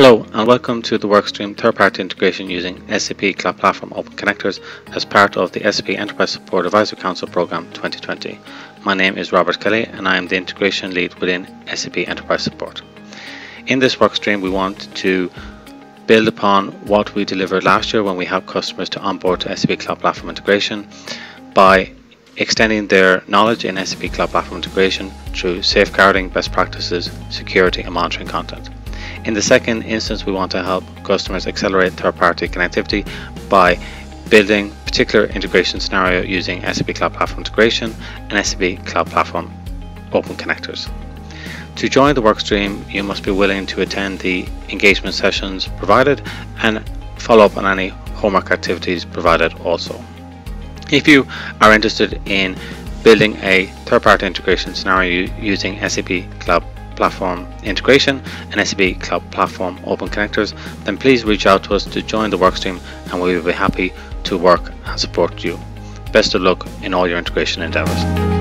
Hello and welcome to the workstream third-party integration using SAP Cloud Platform Open Connectors as part of the SAP Enterprise Support Advisory Council Program 2020. My name is Robert Kelly and I am the integration lead within SAP Enterprise Support. In this workstream we want to build upon what we delivered last year when we helped customers to onboard to SAP Cloud Platform Integration by extending their knowledge in SAP Cloud Platform Integration through safeguarding best practices, security and monitoring content. In the second instance, we want to help customers accelerate third-party connectivity by building particular integration scenario using SAP Cloud Platform Integration and SAP Cloud Platform Open Connectors. To join the workstream, you must be willing to attend the engagement sessions provided and follow up on any homework activities provided also. If you are interested in building a third-party integration scenario using SAP Cloud Platform integration and SAP Cloud Platform open connectors, then please reach out to us to join the workstream and we will be happy to work and support you. Best of luck in all your integration endeavors.